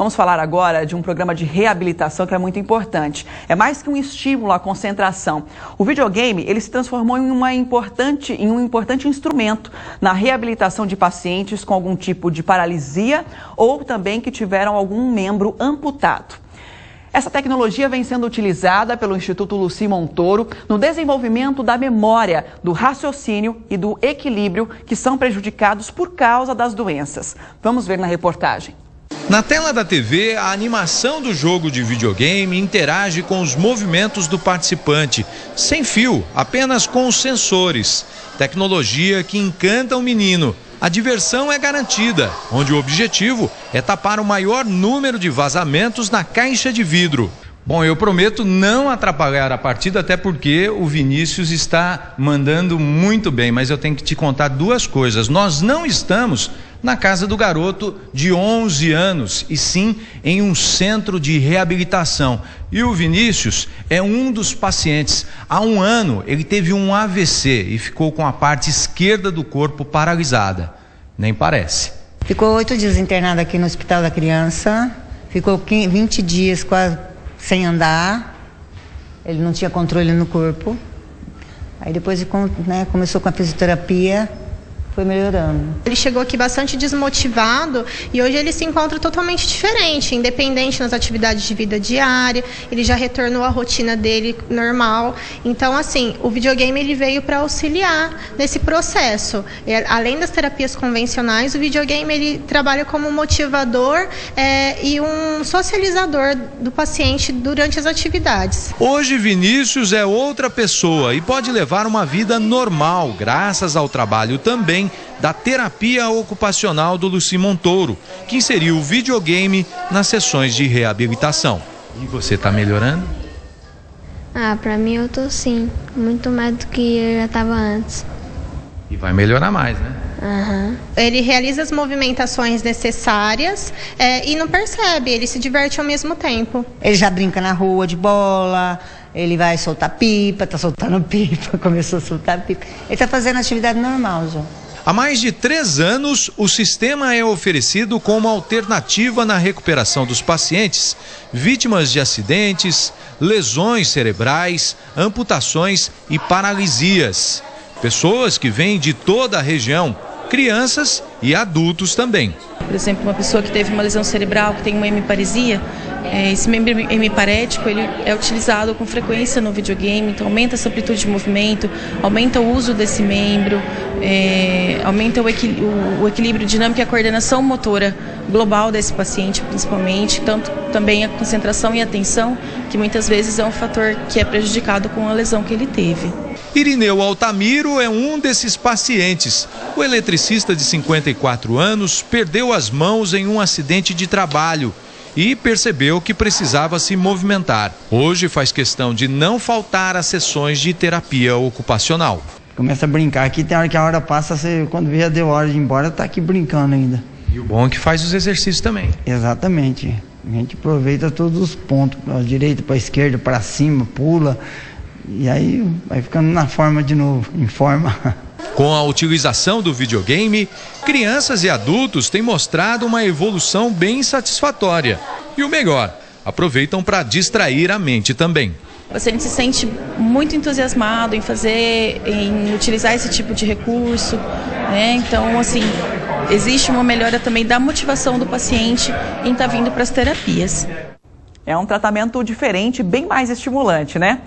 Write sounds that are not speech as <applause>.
Vamos falar agora de um programa de reabilitação que é muito importante. É mais que um estímulo à concentração. O videogame ele se transformou em, uma importante, em um importante instrumento na reabilitação de pacientes com algum tipo de paralisia ou também que tiveram algum membro amputado. Essa tecnologia vem sendo utilizada pelo Instituto Luci Montoro no desenvolvimento da memória, do raciocínio e do equilíbrio que são prejudicados por causa das doenças. Vamos ver na reportagem. Na tela da TV, a animação do jogo de videogame interage com os movimentos do participante, sem fio, apenas com os sensores. Tecnologia que encanta o menino. A diversão é garantida, onde o objetivo é tapar o maior número de vazamentos na caixa de vidro. Bom, eu prometo não atrapalhar a partida, até porque o Vinícius está mandando muito bem, mas eu tenho que te contar duas coisas. Nós não estamos na casa do garoto de 11 anos, e sim em um centro de reabilitação. E o Vinícius é um dos pacientes. Há um ano ele teve um AVC e ficou com a parte esquerda do corpo paralisada. Nem parece. Ficou oito dias internado aqui no Hospital da Criança, ficou 20 dias quase sem andar, ele não tinha controle no corpo. Aí depois né, começou com a fisioterapia, foi melhorando. Ele chegou aqui bastante desmotivado e hoje ele se encontra totalmente diferente, independente nas atividades de vida diária, ele já retornou à rotina dele normal. Então, assim, o videogame ele veio para auxiliar nesse processo. É, além das terapias convencionais, o videogame ele trabalha como motivador é, e um socializador do paciente durante as atividades. Hoje, Vinícius é outra pessoa e pode levar uma vida normal, graças ao trabalho também também da terapia ocupacional do Luci Montoro, que inseriu o videogame nas sessões de reabilitação. E você está melhorando? Ah, para mim eu tô sim, muito mais do que eu já estava antes. E vai melhorar mais, né? Uhum. Ele realiza as movimentações necessárias é, e não percebe, ele se diverte ao mesmo tempo. Ele já brinca na rua de bola, ele vai soltar pipa, tá soltando <laughs> pipa, começou a soltar pipa. Ele tá fazendo atividade normal já. Há mais de três anos, o sistema é oferecido como alternativa na recuperação dos pacientes vítimas de acidentes, lesões cerebrais, amputações e paralisias. Pessoas que vêm de toda a região, crianças e adultos também. Por exemplo, uma pessoa que teve uma lesão cerebral, que tem uma hemiparesia, esse membro hemiparético ele é utilizado com frequência no videogame, então aumenta essa amplitude de movimento, aumenta o uso desse membro, é, aumenta o, o, equilíbrio dinâmico e a coordenação motora global desse paciente, principalmente, tanto também a concentração e atenção, que muitas vezes é um fator que é prejudicado com a lesão que ele teve. Irineu Altamiro é um desses pacientes. O eletricista de 54 anos perdeu as mãos em um acidente de trabalho e percebeu que precisava se movimentar. Hoje faz questão de não faltar às sessões de terapia ocupacional. Começa a brincar aqui, tem hora que a hora passa, você, quando vê deu hora de ir embora, tá aqui brincando ainda. E o bom é que faz os exercícios também. Exatamente. A gente aproveita todos os pontos, para direita, para esquerda, para cima, pula. E aí vai ficando na forma de novo, em forma. <laughs> Com a utilização do videogame, crianças e adultos têm mostrado uma evolução bem satisfatória. E o melhor, aproveitam para distrair a mente também. O paciente se sente muito entusiasmado em fazer, em utilizar esse tipo de recurso, né? Então, assim, existe uma melhora também da motivação do paciente em estar tá vindo para as terapias. É um tratamento diferente, bem mais estimulante, né?